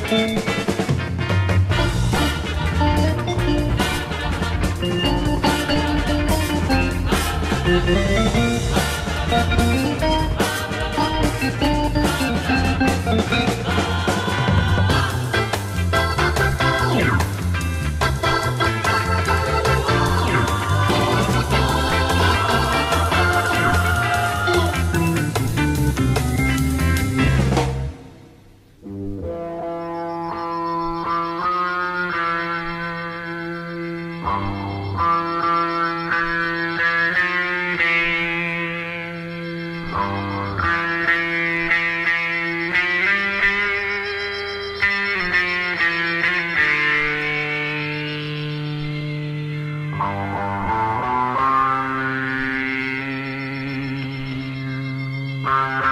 Thank you. Música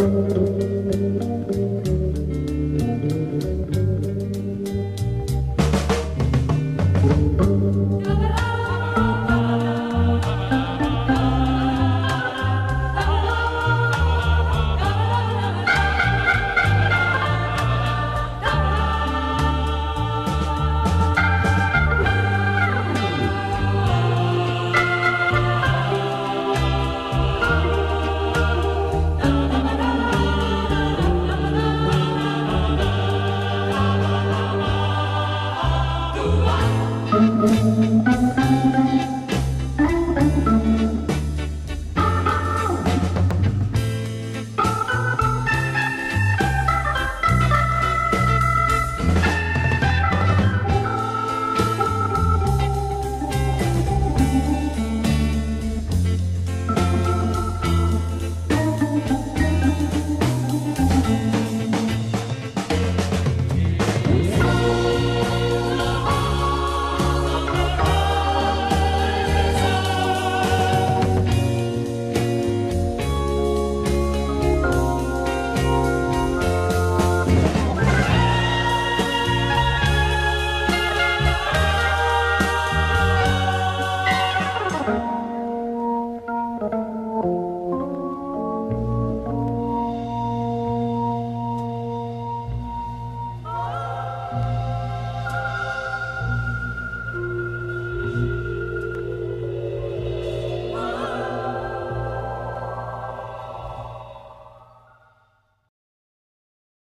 Thank